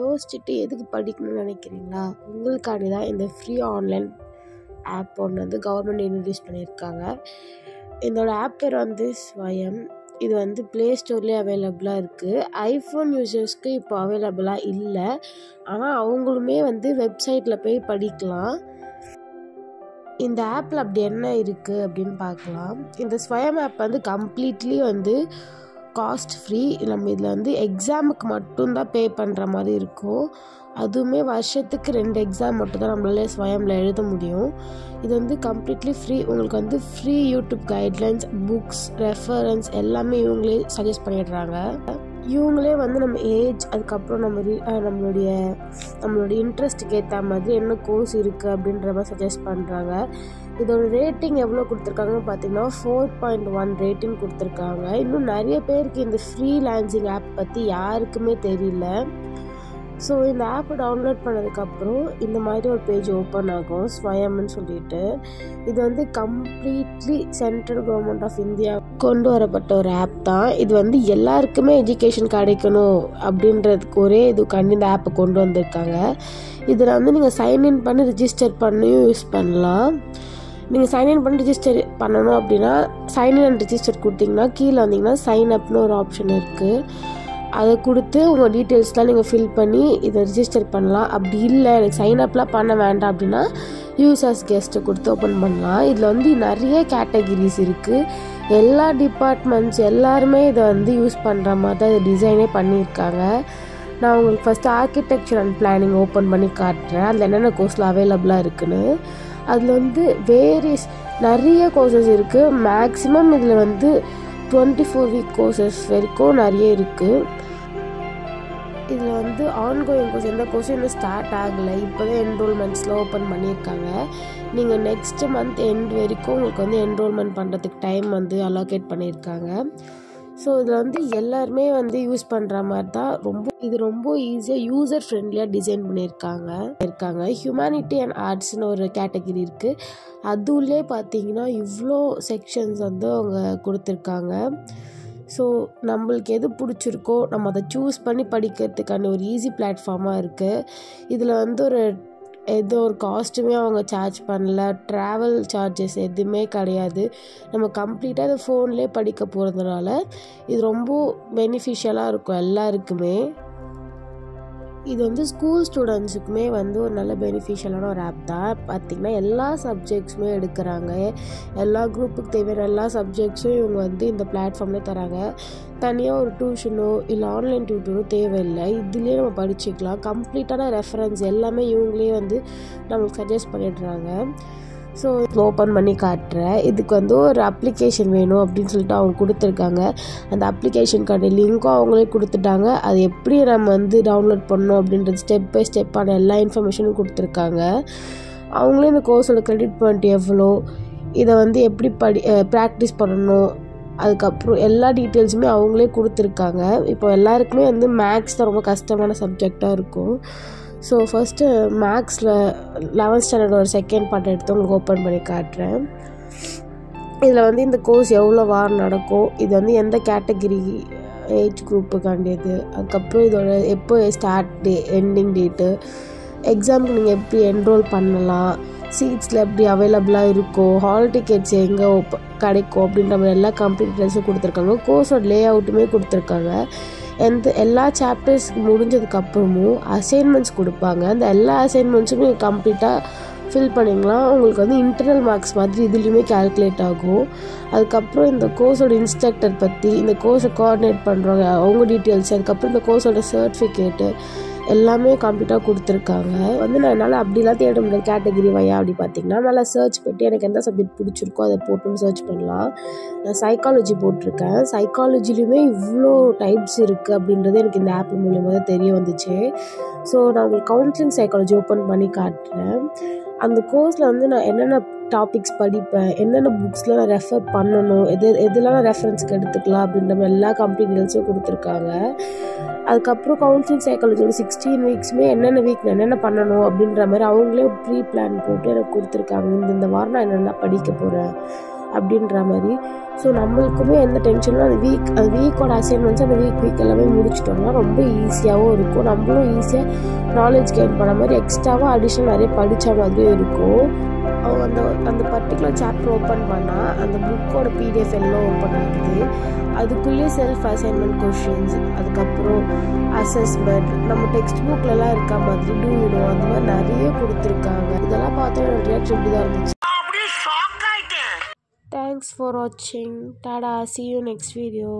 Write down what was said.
யோசிச்சுட்டு எதுக்கு படிக்கணும்னு நினைக்கிறீங்களா? உங்களுக்காண்டி தான் இந்த ஃப்ரீ ஆன்லைன் ஆப் ஒன்று வந்து கவர்மெண்ட் இன்ட்ரடியூஸ் பண்ணியிருக்காங்க. இதோட ஆப் பேர் வந்து ஸ்வயம் இது வந்து ப்ளே ஸ்டோர்லேயே அவைலபிளாக இருக்குது ஐஃபோன் யூசர்ஸ்க்கு இப்போ அவைலபிளாக இல்லை. ஆனால் அவங்களுமே வந்து வெப்சைட்டில் போய் படிக்கலாம். இந்த ஆப்பில் அப்படி என்ன இருக்குது அப்படின்னு பார்க்கலாம். இந்த ஸ்வயம் ஆப் வந்து கம்ப்ளீட்லி வந்து காஸ்ட் ஃப்ரீ நம்ம இதில் வந்து எக்ஸாமுக்கு மட்டும்தான் பே பண்ணுற மாதிரி இருக்கும் அதுவுமே வருஷத்துக்கு ரெண்டு எக்ஸாம் மட்டும் தான் நம்மளால ஸ்வயமில் எழுத முடியும். இது வந்து கம்ப்ளீட்லி ஃப்ரீ உங்களுக்கு வந்து free YouTube guidelines books reference எல்லாமே இவங்களே சஜஸ்ட் பண்ணிடுறாங்க. இவங்களே வந்து நம்ம ஏஜ் அதுக்கப்புறம் நம்ம நம்மளுடைய நம்மளுடைய இன்ட்ரெஸ்ட்டுக்கு ஏற்ற மாதிரி என்ன கோர்ஸ் இருக்குது அப்படின்ற மாதிரி சஜஸ்ட் பண்ணுறாங்க இதோட ரேட்டிங் எவ்வளோ கொடுத்துருக்காங்கன்னு பார்த்தீங்கன்னா ஃபோர் பாயிண்ட் ஒன் ரேட்டிங் கொடுத்துருக்காங்க. இன்னும் நிறைய பேருக்கு இந்த ஃப்ரீ லான்சிங் ஆப் பற்றி யாருக்குமே தெரியல. ஸோ இந்த ஆப்பை டவுன்லோட் பண்ணதுக்கப்புறம் இந்த மாதிரி ஒரு பேஜ் ஓப்பன் ஆகும் ஸ்வயம்னு சொல்லிட்டு. இது வந்து completely central government of India கொண்டு வரப்பட்ட ஒரு ஆப் தான். இது வந்து எல்லாருக்குமே எஜுகேஷன் கிடைக்கணும் அப்படின்றதுக்கு ஒரே இதுக்காண்டி இந்த ஆப்பை கொண்டு வந்திருக்காங்க. இதில் வந்து நீங்கள் சைன்இன் பண்ணி ரிஜிஸ்டர் பண்ணியும் யூஸ் பண்ணலாம். நீங்கள் சைன்இன் பண்ணி ரிஜிஸ்டர் பண்ணணும் அப்படின்னா சைன்இன் அண்ட் ரிஜிஸ்டர் கொடுத்தீங்கன்னா கீழே வந்தீங்கன்னா சைன் அப்னு ஒரு ஆப்ஷன் இருக்குது அதை கொடுத்து உங்கள் டீட்டெயில்ஸ்லாம் நீங்கள் ஃபில் பண்ணி இதை ரிஜிஸ்டர் பண்ணலாம். அப்படி இல்லை எனக்கு சைன் அப்லாம் பண்ண வேண்டாம் அப்படின்னா யூசர்ஸ் கெஸ்ட்டை கொடுத்து ஓப்பன் பண்ணலாம். இதில் வந்து நிறைய கேட்டகிரிஸ் இருக்குது எல்லா டிபார்ட்மெண்ட்ஸ் எல்லாருமே இதை வந்து யூஸ் பண்ணுற மாதிரி தான் இதை டிசைனே பண்ணியிருக்காங்க. நான் உங்களுக்கு first architecture and planning open பண்ணி காட்டுறேன். அதில் என்னென்ன கோர்ஸில் அவைலபிளாக இருக்குன்னு. அதில் வந்து வேரியஸ் நிறைய கோர்சஸ் இருக்குது மேக்ஸிமம் இதில் வந்து டுவெண்ட்டி ஃபோர் வீக் கோர்சஸ் வரைக்கும் நிறைய இருக்குது இதில் வந்து ஆன்கோயிங் கோர்ஸ் எந்த கோர்ஸும் இன்னும் ஸ்டார்ட் ஆகலை. இப்போ தான் என்ரோல்மெண்ட்ஸ்லாம் ஓப்பன் பண்ணியிருக்காங்க. நீங்கள் நெக்ஸ்ட் மந்த் எண்ட் வரைக்கும் உங்களுக்கு வந்து என்ரோல்மெண்ட் பண்ணுறதுக்கு டைம் வந்து அலோகேட் பண்ணியிருக்காங்க. ஸோ இதில் வந்து எல்லாருமே வந்து யூஸ் பண்ணுற மாதிரி தான் ரொம்ப இது ரொம்ப ஈஸியாக யூசர் ஃப்ரெண்ட்லியாக டிசைன் பண்ணியிருக்காங்க. இருக்காங்க. ஹியூமனிட்டி அண்ட் ஆர்ட்ஸ்னு ஒரு கேட்டகரி இருக்குது அதுவுலே பார்த்தீங்கன்னா இவ்வளோ செக்ஷன்ஸ் வந்து அவங்க கொடுத்துருக்காங்க. ஸோ நம்மளுக்கு எது பிடிச்சிருக்கோ நம்ம அதை சூஸ் பண்ணி படிக்கிறதுக்கான ஒரு ஈஸி பிளாட்ஃபார்மாக இருக்குது இதில் வந்து ஒரு எந்த ஒரு காஸ்ட்டுமே அவங்க சார்ஜ் பண்ணல. ட்ராவல் சார்ஜஸ் எதுவுமே கிடையாது. நம்ம கம்ப்ளீட்டாக அதை ஃபோன்லேயே படிக்க போகிறதுனால இது ரொம்ப பெனிஃபிஷியலாக இருக்கும் எல்லாருக்குமே. இது வந்து ஸ்கூல் ஸ்டூடெண்ட்ஸுக்குமே வந்து ஒரு நல்ல பெனிஃபிஷியலான ஒரு ஆப் தான். பார்த்திங்கன்னா எல்லா சப்ஜெக்ட்ஸுமே எடுக்கிறாங்க. எல்லா குரூப்புக்கு தேவையான எல்லா சப்ஜெக்ட்ஸும் இவங்க வந்து இந்த பிளாட்ஃபார்ம்லேயே தராங்க. தனியாக ஒரு டியூஷனோ இல்லை ஆன்லைன் டியூட்டரோ தேவையில்லை. இதுலேயே நம்ம படிச்சுக்கலாம். கம்ப்ளீட்டான ரெஃபரன்ஸ் எல்லாமே இவங்களே வந்து நம்மளுக்கு சஜஸ்ட் பண்ணிடுறாங்க. ஸோ ஓப்பன் பண்ணி காட்டுறேன். இதுக்கு வந்து ஒரு அப்ளிகேஷன் வேணும் அப்படின்னு சொல்லிட்டு அவங்க கொடுத்துருக்காங்க. அந்த அப்ளிகேஷனுக்கான லிங்க்கும் அவங்களே கொடுத்துட்டாங்க. அது எப்படி நம்ம வந்து டவுன்லோட் பண்ணணும் அப்படின்றது ஸ்டெப் பை ஸ்டெப்பான எல்லா இன்ஃபர்மேஷனும் கொடுத்துருக்காங்க. அவங்களே இந்த கோர்ஸோட க்ரெடிட் பாயிண்ட் எவ்வளோ இதை வந்து எப்படி படி ப்ராக்டிஸ் பண்ணணும் அதுக்கப்புறம் எல்லா டீட்டெயில்ஸுமே அவங்களே கொடுத்துருக்காங்க. இப்போ எல்லாருக்குமே வந்து மேக்ஸ் தான் ரொம்ப கஷ்டமான சப்ஜெக்டாக இருக்கும். ஸோ ஃபஸ்ட்டு மேக்ஸில் லெவன்த் ஸ்டாண்டர்ட் ஒரு செகண்ட் பார்ட் எடுத்து உங்களுக்கு ஓப்பன் பண்ணி காட்டுறேன். இதில் வந்து இந்த கோர்ஸ் எவ்வளோ வாரம் நடக்கும் இது வந்து எந்த கேட்டகிரி ஏஜ் குரூப்புக்காண்டியது அதுக்கப்புறம் இதோட எப்போ ஸ்டார்ட் டே எண்டிங் டேட்டு எக்ஸாமுக்கு நீங்கள் எப்படி என்ரோல் பண்ணலாம் சீட்ஸில் எப்படி அவைலபிளாக இருக்கும் ஹால் டிக்கெட்ஸ் எங்கே கிடைக்கும் அப்படின்ற மாதிரி எல்லா கம்ப்ளீட் ட்ரெஸ்ஸும் கொடுத்துருக்காங்க. கோர்ஸோட லே அவுட்டுமே கொடுத்துருக்காங்க. எந்த எல்லா சாப்டர்ஸ் முடிஞ்சதுக்கப்புறமும் அசைன்மெண்ட்ஸ் கொடுப்பாங்க. அந்த எல்லா அசைன்மெண்ட்ஸுமே கம்ப்ளீட்டாக ஃபில் பண்ணிங்களா உங்களுக்கு வந்து இன்டர்னல் மார்க்ஸ் மாதிரி இதுலேயுமே கால்குலேட் ஆகும். அதுக்கப்புறம் இந்த கோர்ஸோட இன்ஸ்ட்ரக்டர் பற்றி இந்த கோர்ஸை கோஆர்டினேட் பண்ணுறவங்க அவங்க டீட்டெயில்ஸ் அதுக்கப்புறம் இந்த கோர்ஸோட சர்டிஃபிகேட்டு எல்லாமே கம்ப்ளீட்டாக கொடுத்துருக்காங்க. வந்து நான் என்னால் அப்படிலாம் தேட முடியாது. கேட்டகிரி வையா அப்படி பார்த்தீங்கன்னா நல்லா சர்ச் பண்ணிட்டு எனக்கு எந்த சப்ஜெக்ட் பிடிச்சிருக்கோ அதை போட்டுன்னு சர்ச் பண்ணலாம். நான் சைக்காலஜி போட்டிருக்கேன். சைக்காலஜிலையுமே இவ்வளோ டைப்ஸ் இருக்குது அப்படின்றது எனக்கு இந்த ஆப் மூலியமாக தான் தெரிய வந்துச்சு. ஸோ நான் உங்களுக்கு கவுன்சிலிங் சைக்காலஜி ஓப்பன் பண்ணி காட்டுறேன். அந்த கோர்ஸில் வந்து நான் என்னென்ன டாபிக்ஸ் படிப்பேன். என்னென்ன புக்ஸ்லாம் நான் ரெஃபர் பண்ணணும்? எது எதெல்லாம் நான் ரெஃபரன்ஸ்க்கு எடுத்துக்கலாம்? அப்படின்ற மாதிரி எல்லா கம்ப்ளீட் கொடுத்துருக்காங்க. அதுக்கப்புறம் கவுன்சிலிங் சைக்காலஜியோட சிக்ஸ்டீன் வீக்ஸுமே என்னென்ன வீக் நான் என்னென்ன பண்ணணும்? அப்படின்ற மாதிரி அவங்களே ஒரு ப்ரீ பிளான் போட்டு எனக்கு கொடுத்துருக்காங்க. இந்த இந்த வாரம் நான் என்னென்ன படிக்க போகிறேன் அப்படின்ற மாதிரி. ஸோ நம்மளுக்குமே எந்த டென்ஷனும் அந்த வீக் அந்த வீக்கோட அசைன்மெண்ட்ஸ் அந்த வீக் வீக் எல்லாமே முடிச்சிட்டோம்னா ரொம்ப ஈஸியாகவும் இருக்கும். நம்மளும் ஈஸியாக நாலேஜ் கெயின் பண்ண மாதிரி எக்ஸ்ட்ராவாக அடிஷ்னல் நிறைய படித்த மாதிரியும் இருக்கும். அவங்க அந்த அந்த பர்டிகுலர் சாப்டர் ஓப்பன் பண்ணால் அந்த புக்கோட பிடிஎஃப் எல்லாம் ஓப்பன் ஆகுது. அதுக்குள்ளேயே செல்ஃப் அசைன்மெண்ட் கொஷின்ஸ் அதுக்கப்புறம் அசஸ்மெண்ட் நம்ம டெக்ஸ்ட் புக்லலாம் இருக்க மாதிரி டூ யூனோ அந்த மாதிரி நிறைய கொடுத்துருக்காங்க. இதெல்லாம் பார்த்தா என்னோட ரியாக்ஷன் இப்படி தான் இருந்துச்சு தேங்க்ஸ் ஃபார் வாட்சிங் tata see you next video